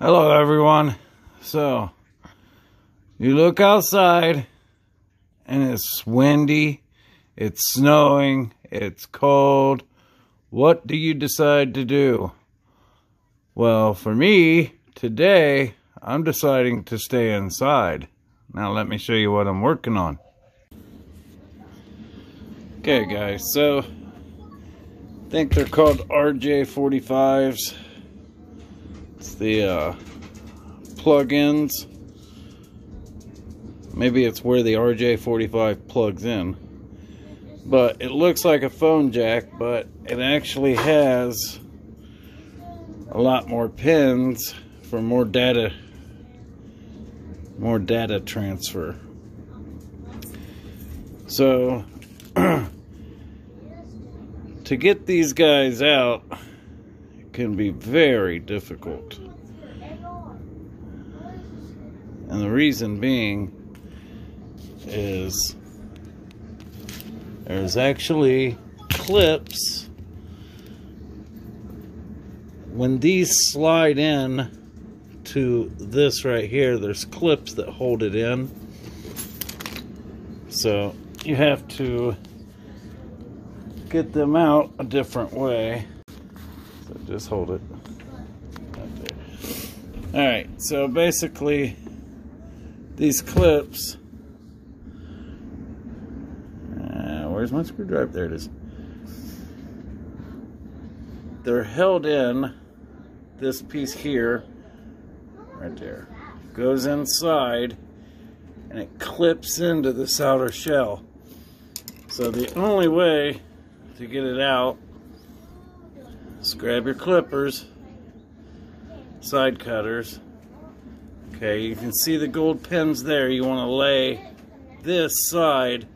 Hello, everyone. So, you look outside and it's windy, it's snowing, it's cold. What do you decide to do? Well, for me, today, I'm deciding to stay inside. Now, let me show you what I'm working on. Okay, guys, so I think they're called RJ45s. It's the uh, plug-ins. Maybe it's where the RJ45 plugs in. But it looks like a phone jack, but it actually has a lot more pins for more data more data transfer. So to get these guys out can be very difficult. And the reason being is there's actually clips when these slide in to this right here there's clips that hold it in so you have to get them out a different way. Just hold it. All right, so basically these clips, uh, where's my screwdriver? There it is. They're held in this piece here, right there, goes inside and it clips into this outer shell. So the only way to get it out is grab your clippers, side cutters. Okay, you can see the gold pins there. You want to lay this side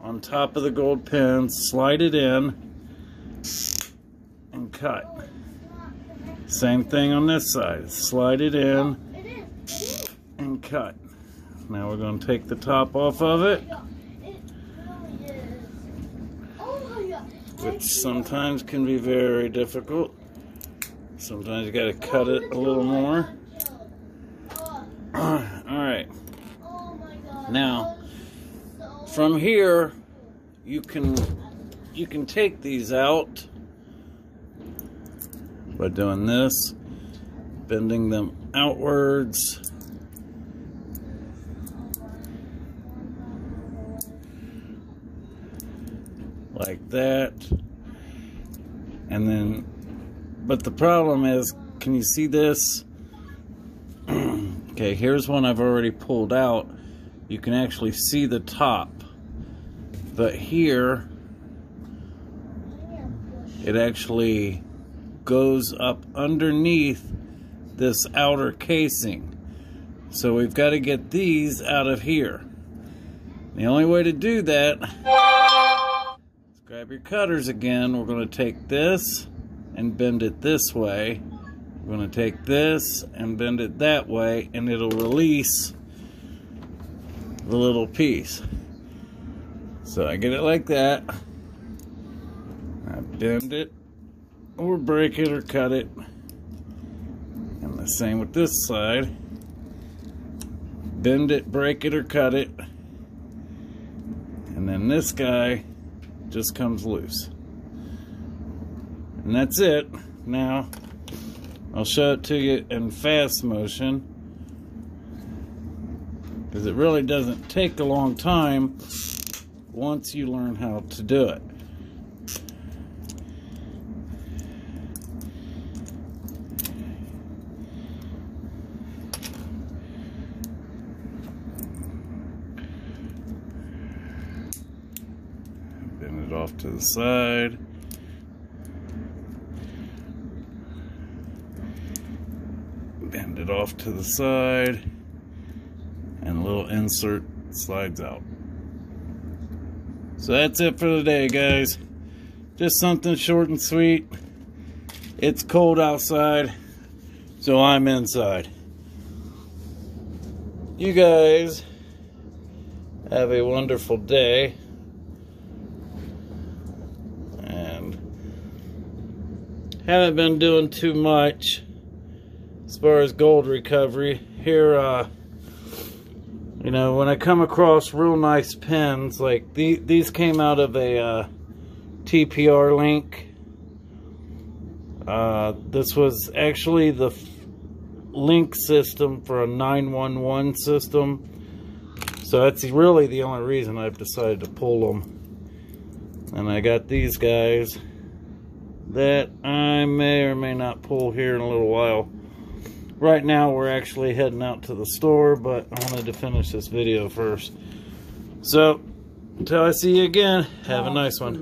on top of the gold pins, slide it in, and cut. Same thing on this side. Slide it in and cut. Now we're going to take the top off of it. Which sometimes can be very difficult. Sometimes you got to cut it a little more. All right. Now, from here, you can you can take these out by doing this, bending them outwards. Like that. And then, but the problem is, can you see this? okay, here's one I've already pulled out. You can actually see the top. But here, it actually goes up underneath this outer casing. So we've got to get these out of here. The only way to do that Grab your cutters again. We're going to take this and bend it this way. We're going to take this and bend it that way and it'll release the little piece. So I get it like that. I bend it or break it or cut it. And the same with this side. Bend it, break it, or cut it. And then this guy just comes loose. And that's it. Now, I'll show it to you in fast motion. Because it really doesn't take a long time once you learn how to do it. it off to the side. Bend it off to the side. And a little insert slides out. So that's it for today, guys. Just something short and sweet. It's cold outside, so I'm inside. You guys have a wonderful day. Haven't been doing too much as far as gold recovery. Here, uh, you know, when I come across real nice pins, like the, these came out of a uh, TPR link. Uh, this was actually the link system for a 911 system. So that's really the only reason I've decided to pull them. And I got these guys that I may or may not pull here in a little while. Right now we're actually heading out to the store, but I wanted to finish this video first. So, until I see you again, have a nice one.